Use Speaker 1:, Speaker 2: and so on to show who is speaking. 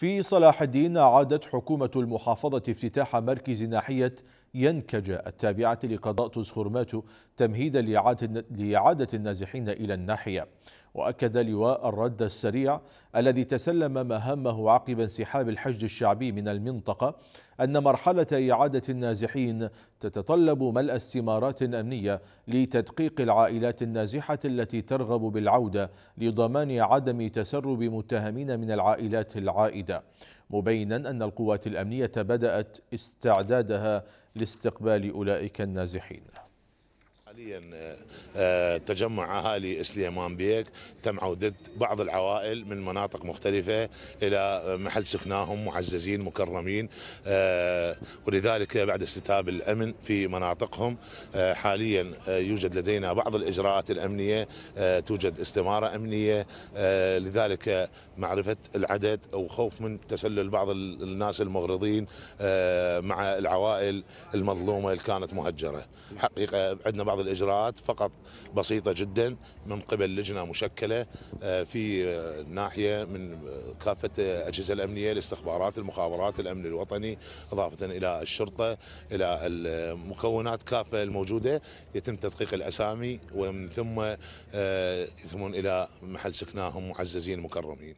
Speaker 1: في صلاح الدين أعادت حكومة المحافظة افتتاح مركز ناحية ينكجة التابعة لقضاء تزخرماتو تمهيدا لإعادة النازحين إلى الناحية. وأكد لواء الرد السريع الذي تسلم مهامه عقب انسحاب الحشد الشعبي من المنطقة أن مرحلة إعادة النازحين تتطلب ملء استمارات أمنية لتدقيق العائلات النازحة التي ترغب بالعودة لضمان عدم تسرب متهمين من العائلات العائدة. مبينا أن القوات الأمنية بدأت استعدادها لاستقبال أولئك النازحين.
Speaker 2: حاليا آه، تجمع أهالي سليمان بيك تم عوده بعض العوائل من مناطق مختلفة إلى محل سكناهم معززين مكرمين آه، ولذلك بعد استتاب الأمن في مناطقهم آه، حاليا يوجد لدينا بعض الإجراءات الأمنية توجد استمارة أمنية لذلك معرفة العدد أو خوف من تسلل بعض الناس المغرضين مع العوائل المظلومة اللي كانت مهجرة. حقيقة عندنا بعض الإجراءات فقط بسيطة جدا من قبل لجنة مشكلة آه، في ناحية من كافة الاجهزه الأمنية الاستخبارات المخابرات الأمن الوطني إضافة إلى الشرطة إلى المكونات كافة الموجودة يتم تدقيق الأسامي ومن ثم آه، يثمون إلى محل سكناهم معززين مكرمين.